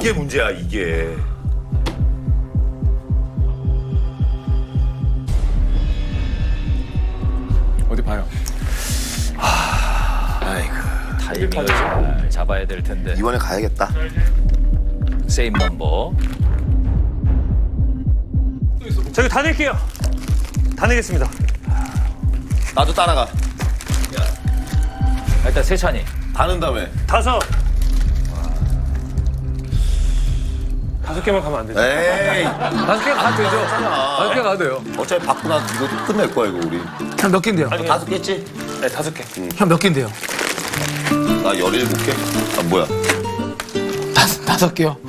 이게 문제야 이게. 어디 봐요. 아이고. 타이밍을 잘 잡아야 될 텐데. 이번에 가야겠다. 세임 넘버. 저기 다 낼게요. 다 내겠습니다. 나도 따라가. 일단 세찬이. 다는 다음에. 다섯. 다섯 개만 가면 안 되죠? 에이. 다섯 개 가도 되죠? 다섯 개 가도 돼요. 어차피 받고 나서 이거 끝낼 거야 이거 우리. 형 몇 개인데요? 다섯 개지? 네, 다섯 개. 형몇 개인데요? 나 열일곱 개? 아 뭐야? 다섯, 다섯 개요.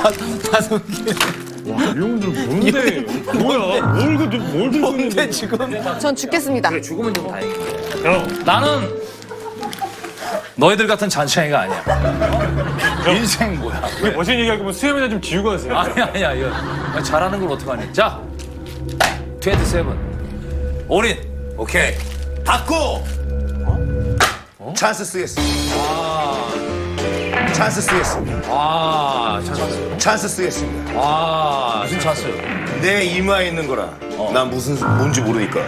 다섯, 다섯 개. 뭔데? 뭐야? 뭘, 그, 뭘 들고 있는데? 지금? 전 죽겠습니다. 죽으면 좀 다행이야. 형, 나는 너희들 같은 잔챙이가 아니야. 인생 뭐야? 왜 멋있는 얘기할 거면 수염이나 좀 지우고 하세요. 아니야, 아니야. 이거 잘하는 걸 어떡하니. 자, 27. 올인. 오케이. 받고. 찬스 쓰겠습니다. 찬스 쓰겠습니다. 아, 찬스. 찬스 쓰겠습니다. 아, 무슨 찬스? 내 이마에 있는 거라. 난 무슨 뭔지 모르니까.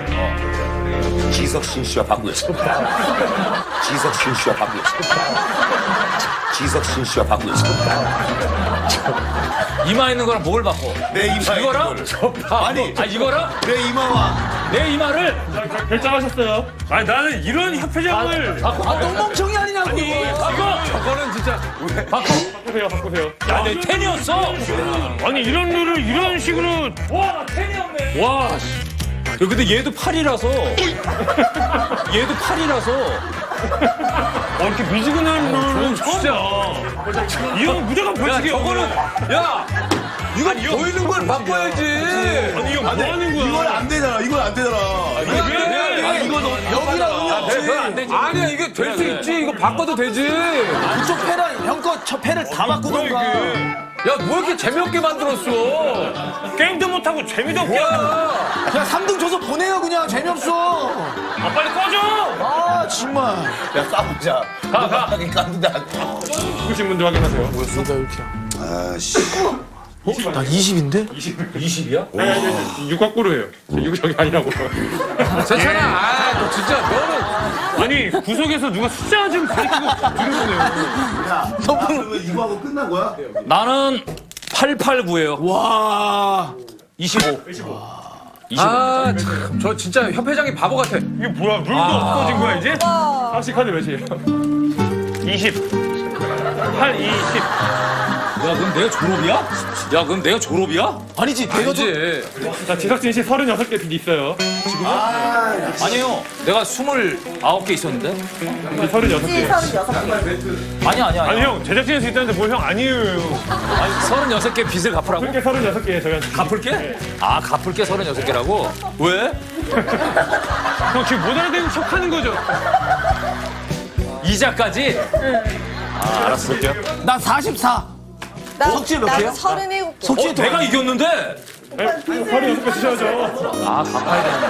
지석신 씨와 바꾸겠습니다. 지석신 씨와 바꾸겠습니다. 지석신 씨와 바꾸겠습니다. 이마 있는 거랑 뭘 바꿔? 내 이마에 이거랑? 아니, 아, 이거랑? 내 이마와 내 이마를? 결정하셨어요. 아니, 나는 이런 협회장을. 바꿔. 아, 똥멍청이 아니냐고. 바꿔. 저거는 진짜. 바꿔. 바꾸세요, 바꾸세요. 야, 내 텐이었어. 아니, 이런 룰을 이런 식으로. 와, 나 텐이었네. 와, 야, 근데 얘도 팔이라서. 얘도 팔이라서. 어, 이렇게 미지근한 룰은 진짜. 이형 무조건 야, 벌칙이야. 저거는. 야! 이거 보이는 걸 바꿔야지. 아니, 이거 뭐 하는 거야? 이건 안 되잖아. 이건 안 되잖아. 왜? 아, 이거 너 여기랑. 아니야, 이게 될 수 있지. 이거 바꿔도 되지. 그쪽 패랑 형거 저 패를 다 바꾸던가. 야, 뭐 이렇게 재미없게 만들었어? 게임도 못하고 재미도 없게. 그냥 3등 줘서 보내요 그냥 재미없어. 아, 빨리 꺼줘! 아 정말. 야 싸우자. 가, 가. 깐다. 누구신 분들 확인하세요. 뭐였어? 이렇게. 아씨. 어? 나 20인데? 20이야? 육각구로 해요. 육 저기 아니라고. 세찬아, 아, 너 진짜 너는. 아니, 구석에서 누가 숫자 좀 가리키고 들으시네요. 너 이거 하고 끝난 거야? 나는 889예요. 와. 25. 25. 아, 참. 저 진짜 협회장이 바보 같아. 이게 뭐야? 룰도 없어진 거야, 이제? 하나씩 카드 몇이에요? 20. 8, 20. 야, 그럼 내가 졸업이야? 야, 그럼 내가 졸업이야? 아니지 내가 좀. 이제. 자, 지석진 씨 36개 빚 있어요. 아니에요. 내가 29개 있었는데? 이제 36개. 아니야, 아니야. 아니, 아니야. 형, 제작진에서 있다는데 뭘 형 아니에요. 아니, 36개 빚을 갚으라고? 그렇게 36개에 저희한테. 갚을게? 아, 갚을게 36개라고? 왜? 형, 지금 못 알아듣는 척 하는 거죠? 이자까지? 아, 알았어. 볼게요. 나 44. 나, 석진 몇 개야? 37개. 어, 내가 이겼는데? 36개 쓰셔야죠. 아, 갚아야 되는데.